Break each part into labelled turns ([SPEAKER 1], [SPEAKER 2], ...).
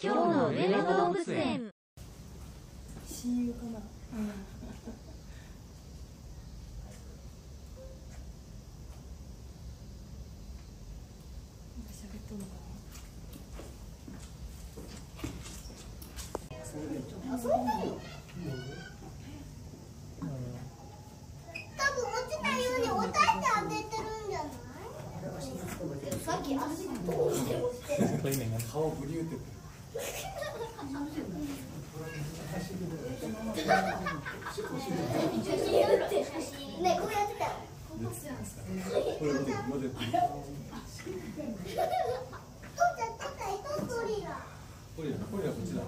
[SPEAKER 1] 今日の上野動物園。
[SPEAKER 2] 親友かな。喋っとんのか
[SPEAKER 3] 多分落ちたようんじゃない？さっき足どうして落ちてねこうやってた
[SPEAKER 4] これロゼロゼって
[SPEAKER 3] 取った取った糸取りが
[SPEAKER 4] これやこれやこっちだ
[SPEAKER 3] ね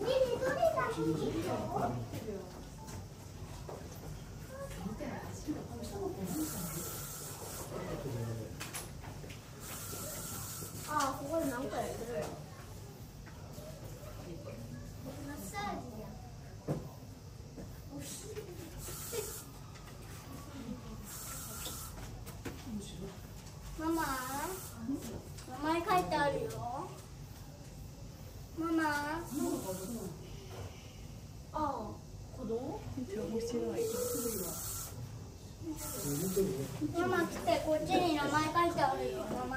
[SPEAKER 3] えねえ取りがいいよあここで何かやってるよマッサージやママ。名前書いてあるよ。ママ。ああ子供？
[SPEAKER 2] 面白い。
[SPEAKER 3] ママ来てこっちに名前書いてあるよ。名前